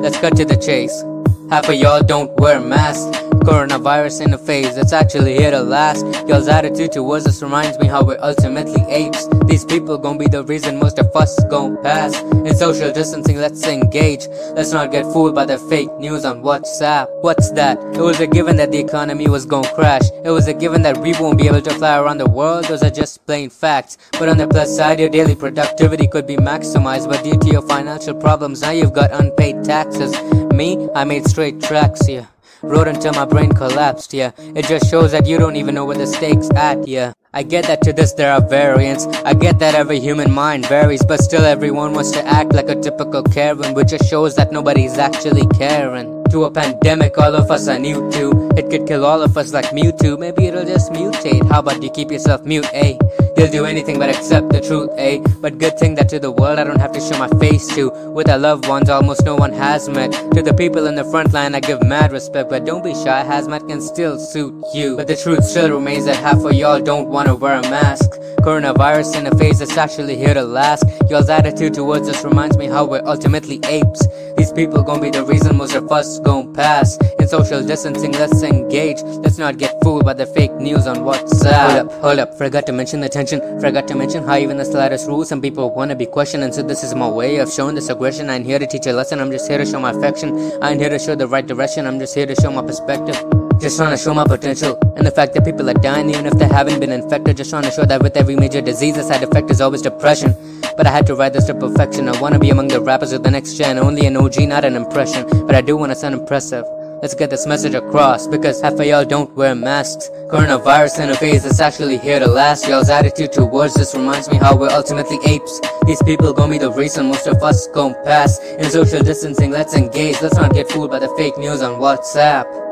Let's cut to the chase. Half of y'all don't wear masks. Coronavirus in the phase that's actually here to last. Y'all's attitude towards us reminds me how we're ultimately apes. These people gon' be the reason most of us gon' pass. In social distancing, let's engage. Let's not get fooled by the fake news on WhatsApp. What's that? It was a given that the economy was gon' crash. It was a given that we won't be able to fly around the world. Those are just plain facts. But on the plus side, your daily productivity could be maximized. But due to your financial problems, now you've got unpaid taxes. Me, I made straight tracks, yeah. Wrote until my brain collapsed, yeah. It just shows that you don't even know where the stakes at, yeah. I get that to this there are variants. I get that every human mind varies, but still everyone wants to act like a typical Karen, which just shows that nobody's actually caring to a pandemic all of us are new to. It could kill all of us like Mewtwo, maybe it'll just mutate. How about you keep yourself mute, eh? You'll do anything but accept the truth, eh? But good thing that to the world I don't have to show my face to. With our loved ones, almost no one has met. To the people in the front line, I give mad respect, but don't be shy, hazmat can still suit you. But the truth still remains that half of y'all don't wanna wear a mask. Coronavirus in a phase that's actually here to last. Y'all's attitude towards us reminds me how we're ultimately apes. These people gon' be the reason most of us gon' pass. Social distancing, let's engage. Let's not get fooled by the fake news on WhatsApp. Hold up, hold up, forgot to mention the tension. Forgot to mention how even the slightest rule some people wanna be questioned. And so this is my way of showing this aggression. I ain't here to teach a lesson, I'm just here to show my affection. I ain't here to show the right direction, I'm just here to show my perspective. Just trying to show my potential and the fact that people are dying even if they haven't been infected. Just trying to show that with every major disease, the side effect is always depression. But I had to write this to perfection. I wanna be among the rappers of the next gen, only an OG, not an impression. But I do wanna sound impressive. Let's get this message across because half of y'all don't wear masks. Coronavirus in a phase that's actually here to last. Y'all's attitude towards this reminds me how we're ultimately apes. These people gon' be the reason most of us gon' pass. In social distancing, let's engage. Let's not get fooled by the fake news on WhatsApp.